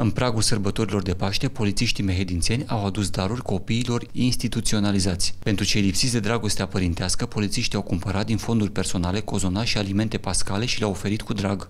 În pragul sărbătorilor de Paște, polițiștii mehedințeni au adus daruri copiilor instituționalizați. Pentru cei lipsiți de dragostea părintească, polițiștii au cumpărat din fonduri personale cozonași și alimente pascale și le-au oferit cu drag.